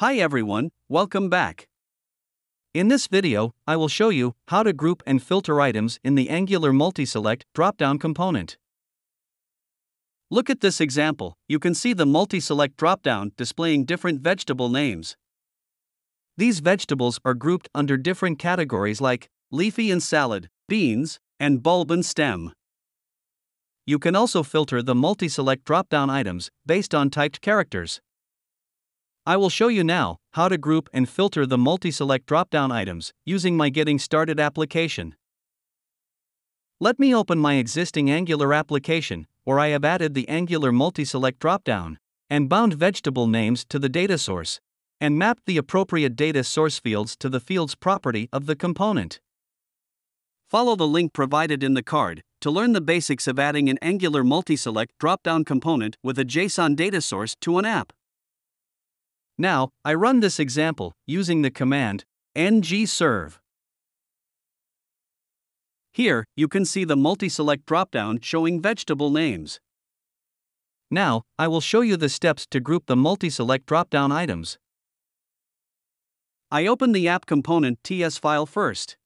Hi everyone, welcome back. In this video, I will show you how to group and filter items in the Angular Multiselect drop-down component. Look at this example, you can see the Multiselect drop-down displaying different vegetable names. These vegetables are grouped under different categories like leafy and salad, beans, and bulb and stem. You can also filter the Multiselect drop-down items based on typed characters. I will show you now how to group and filter the multi-select drop-down items using my Getting Started application. Let me open my existing Angular application, where I have added the Angular multi-select drop-down and bound vegetable names to the data source, and mapped the appropriate data source fields to the fields property of the component. Follow the link provided in the card to learn the basics of adding an Angular multi-select drop-down component with a JSON data source to an app. Now, I run this example using the command ngserve. Here, you can see the multi-select dropdown showing vegetable names. Now, I will show you the steps to group the multi-select dropdown items. I open the app component TS file first.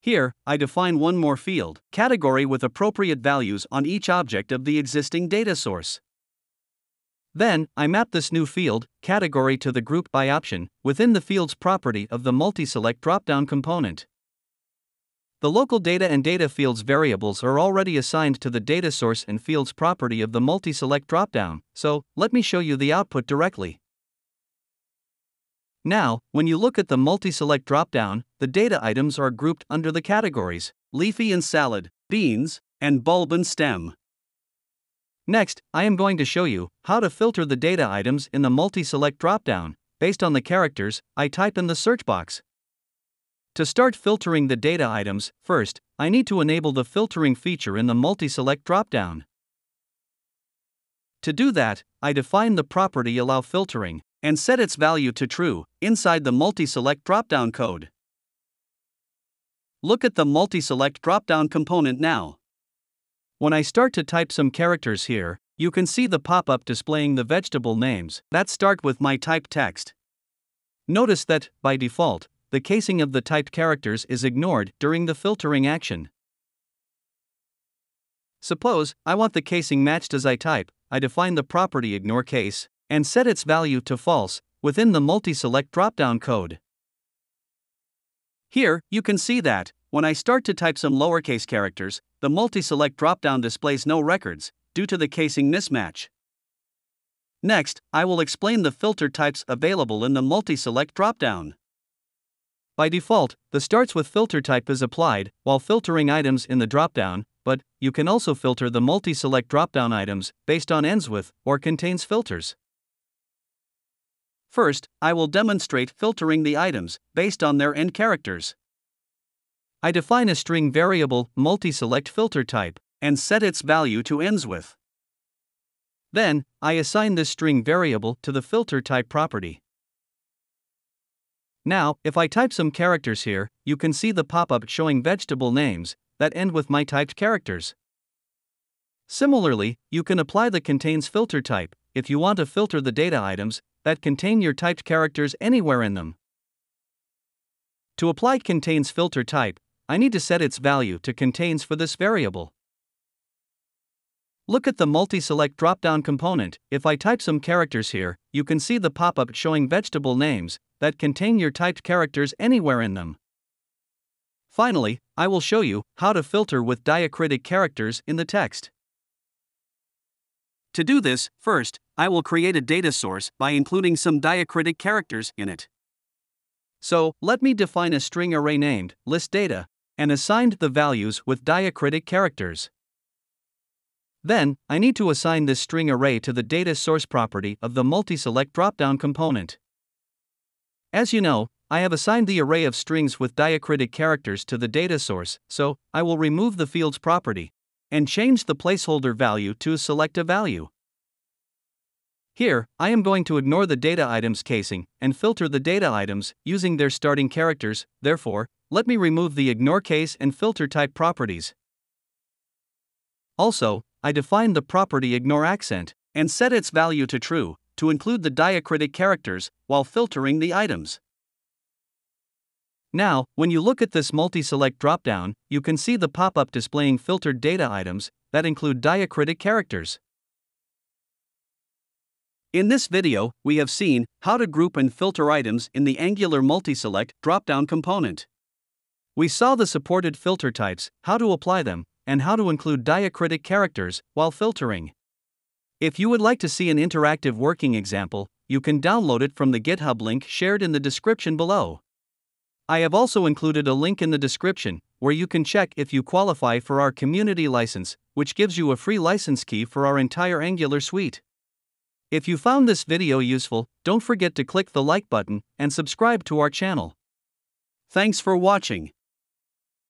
Here, I define one more field, category with appropriate values on each object of the existing data source. Then, I map this new field, category to the group by option, within the field's property of the multi-select dropdown component. The local data and data fields variables are already assigned to the data source and fields property of the multi-select dropdown, so let me show you the output directly. Now, when you look at the multi-select dropdown, the data items are grouped under the categories leafy and salad, beans, and bulb and stem. Next, I am going to show you how to filter the data items in the multi-select dropdown based on the characters I type in the search box. To start filtering the data items, first, I need to enable the filtering feature in the multi-select dropdown. To do that, I define the property allow filtering and set its value to true inside the multi-select dropdown code. Look at the multi-select dropdown component now. When I start to type some characters here, you can see the pop up displaying the vegetable names that start with my typed text. Notice that, by default, the casing of the typed characters is ignored during the filtering action. Suppose I want the casing matched as I type, I define the property ignore case and set its value to false within the multi-select dropdown code. Here, you can see that, when I start to type some lowercase characters, the multi-select dropdown displays no records, due to the casing mismatch. Next, I will explain the filter types available in the multi-select dropdown. By default, the starts with filter type is applied while filtering items in the dropdown, but you can also filter the multi-select dropdown items based on ends with or contains filters. First, I will demonstrate filtering the items based on their end characters. I define a string variable multi-select filter type and set its value to ends with. Then, I assign this string variable to the filter type property. Now, if I type some characters here, you can see the pop-up showing vegetable names that end with my typed characters. Similarly, you can apply the contains filter type if you want to filter the data items that contain your typed characters anywhere in them. To apply contains filter type, I need to set its value to contains for this variable. Look at the multi-select drop-down component. If I type some characters here, you can see the pop-up showing vegetable names that contain your typed characters anywhere in them. Finally, I will show you how to filter with diacritic characters in the text. To do this, first, I will create a data source by including some diacritic characters in it. So, let me define a string array named list data and assigned the values with diacritic characters. Then, I need to assign this string array to the data source property of the multi-select dropdown component. As you know, I have assigned the array of strings with diacritic characters to the data source, so I will remove the field's property and change the placeholder value to select a value. Here, I am going to ignore the data items casing and filter the data items using their starting characters, therefore, let me remove the ignore case and filter type properties. Also, I define the property ignore accent and set its value to true to include the diacritic characters while filtering the items. Now, when you look at this multi-select dropdown, you can see the pop-up displaying filtered data items that include diacritic characters. In this video, we have seen how to group and filter items in the Angular Multi-Select drop-down component. We saw the supported filter types, how to apply them, and how to include diacritic characters while filtering. If you would like to see an interactive working example, you can download it from the GitHub link shared in the description below. I have also included a link in the description where you can check if you qualify for our community license, which gives you a free license key for our entire Angular suite. If you found this video useful, don't forget to click the like button and subscribe to our channel. Thanks for watching.